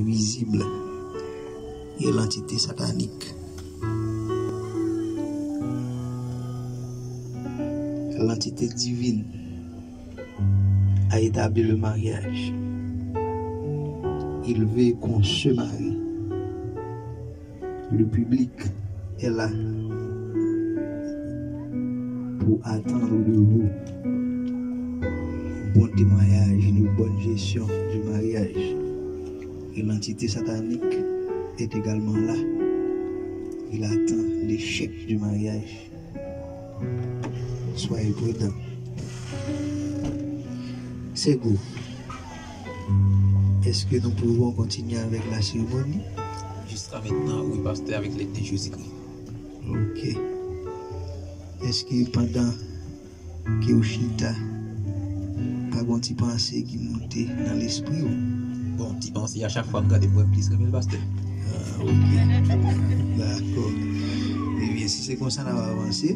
visible et l'entité satanique. L'entité divine a établi le mariage. Il veut qu'on se marie. Le public est là pour attendre de vous bon témoignage, une bonne gestion du mariage. et l'entité satanique est également là. Il attend l'échec du mariage. Soyez prudent. C'est beau. Est-ce que nous pouvons continuer avec la cérémonie Jusqu'à maintenant, oui, pasteur, avec l'aide de Jésus-Christ. Ok. Est-ce que pendant que Oshita, pas bon petit pensée qui montait dans l'esprit Bon, ti pansi a chak fwa m gade mwen plis remel baste. Ah, ok. D'akor. E eh bien, si se konsan la va avanse.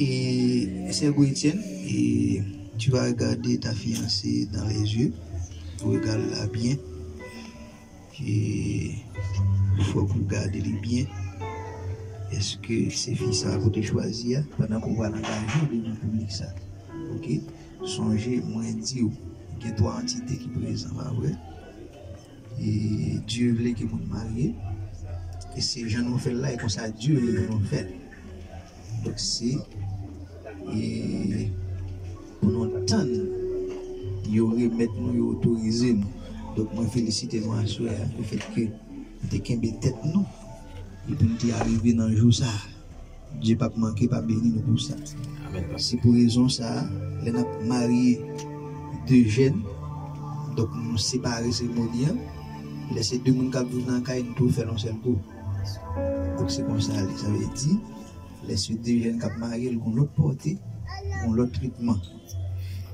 E, Sergo Etienne, e, tu va gade ta fiancé dan les yeux. Regale la bien. E, fwa pou gade li bien. Eske se fi sa kote chwazi ya, panan pou wala gajou li nan publik sa. Ok? Sonje mwen di ou, gen to antite ki prezan va wè. E Diyo vle ki moun marye. E se jan nou fèl la, e kon sa Diyo vle ki moun fèl. Dok se, e pou nou tan, yo remet nou, yo otorize nou. Dok mwen felisite nou aswe, le fèt ke te kembe tèt nou. E pou nou te arrive nan jou sa. Diyo pa pou manke, pa beni nou pou sa. Se pou rezon sa, le nap marye de jen, dok nou separe se moun diyan, Laissez deux personnes qui vivent dans le cas nous faire un seul coup. Donc c'est comme ça, ça veut dire, laissez deux jeunes qui mariés, ils ont l'autre portée, ont l'autre traitement.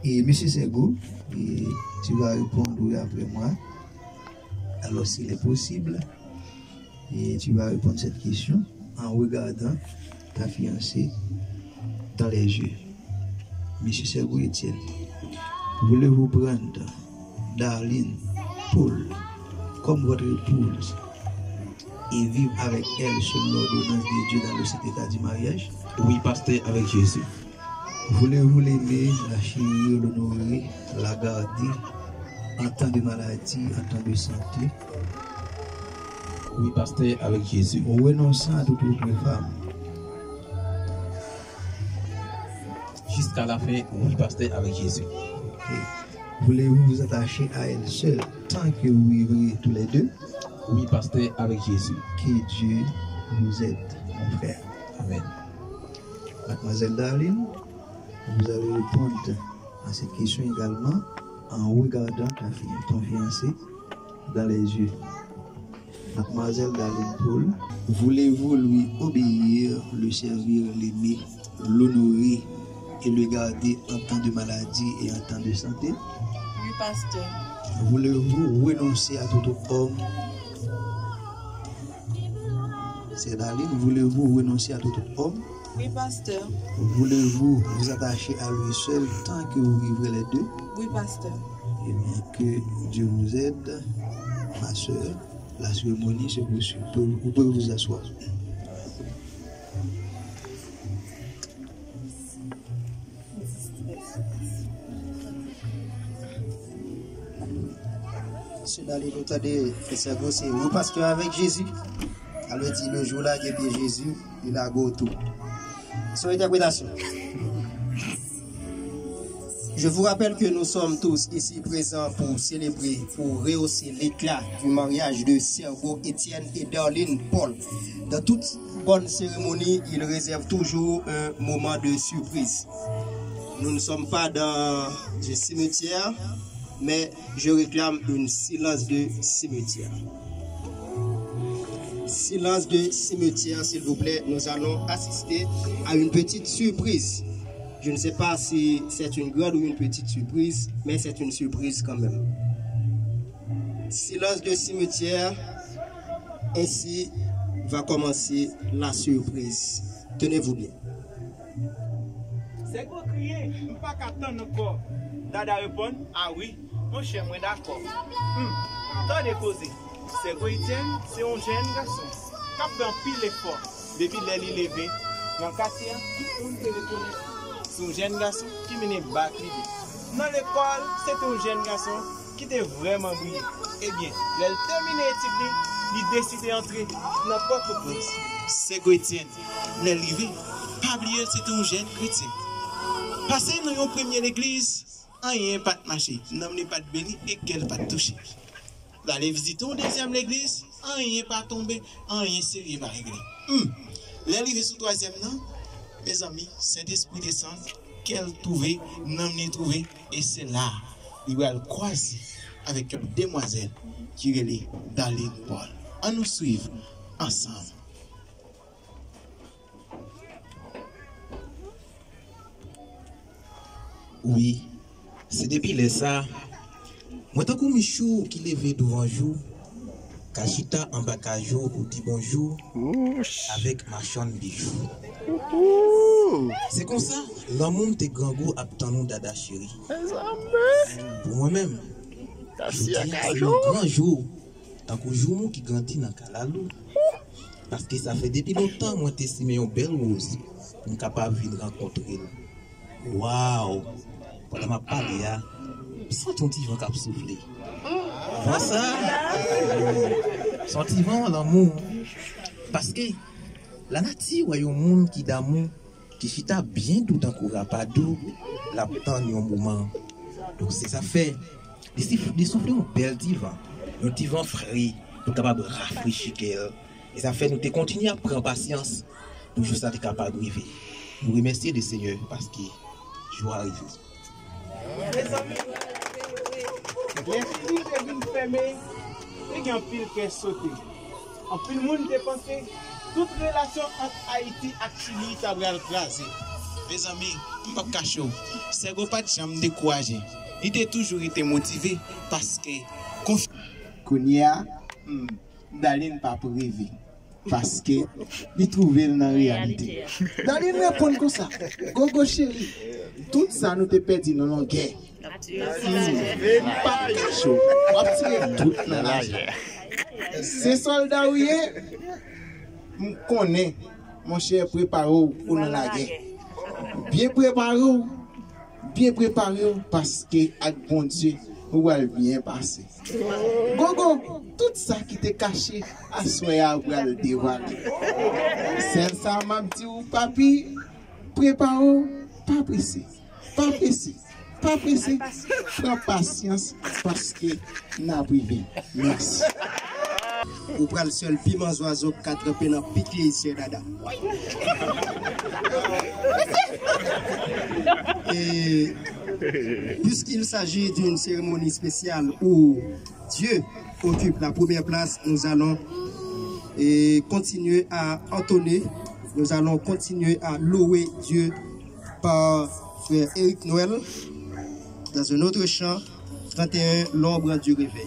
Et monsieur Sego, tu vas répondre après moi. Alors s'il est possible, et tu vas répondre à cette question en regardant ta fiancée dans les yeux. Monsieur Sergou Etienne, voulez-vous prendre Darlene Paul? Comme votre épouse et vivre avec elle selon l'ordonnance de Dieu dans le cet état du mariage? Oui, pasteur, avec Jésus. Voulez-vous l'aimer, la chérir, l'honorer, la garder en temps de maladie, en temps de santé, Oui, pasteur, avec Jésus. en renonçant à toute autre femme Jusqu'à la fin, oui, pasteur, avec Jésus. Voulez-vous vous attacher à elle seule tant que vous vivrez tous les deux? Oui, pasteur, avec Jésus. Que Dieu vous aide, mon frère. Amen. Mademoiselle Darlene, vous allez répondre à cette question également en regardant ta fille, ton fiancé dans les yeux. Mademoiselle Darlene Paul, voulez-vous lui obéir, le servir, l'aimer, l'honorer? Et le garder en temps de maladie et en temps de santé Oui, pasteur. Voulez-vous renoncer à tout homme C'est Darlene, voulez-vous renoncer à tout homme Oui, pasteur. Voulez-vous vous attacher à lui seul tant que vous vivrez les deux? Oui, pasteur. Eh bien, que Dieu vous aide, ma soeur. La cérémonie se poursuit. Vous pouvez vous asseoir. Parce qu'avec Jésus, dit le jour là, il y a bien Jésus, il a. Je vous rappelle que nous sommes tous ici présents pour célébrer, pour rehausser l'éclat du mariage de Sergo, Étienne et Darlene Paul. Dans toute bonne cérémonie, il réserve toujours un moment de surprise. Nous ne sommes pas dans un cimetière, mais je réclame un silence de cimetière. Silence de cimetière, s'il vous plaît. Nous allons assister à une petite surprise. Je ne sais pas si c'est une grande ou une petite surprise, mais c'est une surprise quand même. Silence de cimetière. Ainsi va commencer la surprise. Tenez-vous bien. C'est quoi crier ne pas attendre encore. Dada répond Ah oui, Mwen chè mwen d'akor. Hmm, tan de koze, se gwe iten, se yon jen gason. Kap dan pil e for, depi lè li leve, nan kate ya, ki un te retone. Se yon jen gason, ki mene bak li de. Nan l'ekol, se te yon jen gason, ki te vreman bouye. Ebyen, lè l'termine etib li, li deside entre nan pot le pos. Se gwe iten, lè li ve, pabliye se te yon jen kretien. Pase nan yon premye l'eglise, rien pas de marché, n'a pas de béni et qu'elle pas de toucher. D'aller visiter une deuxième église, rien pas tombé, rien sérieux pas réglé. Hum. L'arrivée sur troisième non, mes amis, Saint-Esprit descend, qu'elle trouvait, n'a trouvé, et c'est là, il va le croiser avec une demoiselle qui est Daline Paul. On nous suivre ensemble. Oui, Se depi le sa, mwen tan kou michou ki leve douvanjou, kajita an bakajou ou di bonjou, avek machon bijou. Se kon sa, lan moun te gangou ap tan nou dada chiri. Pou mwen men, jouti yon granjou, tan kou jou moun ki ganti nan kalalou. Paske sa fe depi lontan mwen te sime yon bel wouz, mwen kapab vin renkontre lou. Waw! Pendant ma parole, sans ton petit vent qui a soufflé. Vois ça? Vent, l'amour. Parce que la nature, a un monde qui d'amour, qui chita bien tout en courant pas d'eau, la temps un moment. Donc c'est ça fait. De souffler un bel divan, un divan frais, pour capable de rafraîchir. Et ça fait nous te continuer à prendre patience pour juste être capable de vivre. Nous remercier le Seigneur parce que je Le zami, le fili te vin feme, te gen pil ke sote. An pil moun depanse, tout relasyon an Haiti ak Chili tabral krasi. Le zami, mpap kachou, se go pat jam dekouaje. I te toujou ite motive, paske konfi... Konya, mdalin pa privi. Parce que il trouvait dans la réalité. Daline répond comme ça. Gogo chéri, tout ça nous te perdu dans la guerre. Pas chaud. On tout dans la guerre. Ces soldats, oui, je connais, mon cher, préparé pour la guerre. Bien préparé, bien préparé parce que, avec bon Dieu, vous allez bien passer? Gogo, tout ça qui était caché, à vous allez le dévoiler. C'est ça, m'a dit, papi, préparez, pas pressé, pas pressé. Pas pressé, prends patience parce que n'a privé. Merci. Ou pral seul piment oiseau quatre pe nan pique ici dada. Et puisqu'il s'agit d'une cérémonie spéciale où Dieu occupe la première place, nous allons et continuer à entonner, nous allons continuer à louer Dieu par frère Eric Noël dans un autre chant, 31, l'ombre du réveil.